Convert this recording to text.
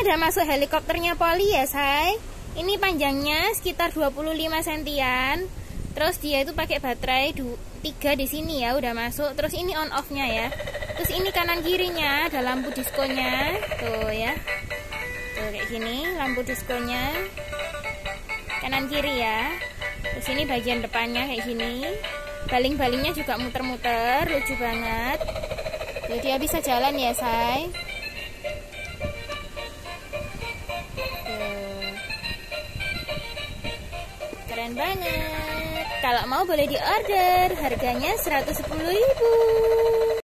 ada masuk helikopternya Poli ya, say. Ini panjangnya sekitar 25 sentian. Terus dia itu pakai baterai 3 di sini ya, udah masuk. Terus ini on off-nya ya. Terus ini kanan kirinya ada lampu diskonya. Tuh ya. Tuh kayak gini lampu diskonya. Kanan kiri ya. Terus ini bagian depannya kayak gini. Baling-balingnya juga muter-muter, lucu banget. Jadi dia bisa jalan ya, say. Keren banget. Kalau mau boleh diorder harganya 110.000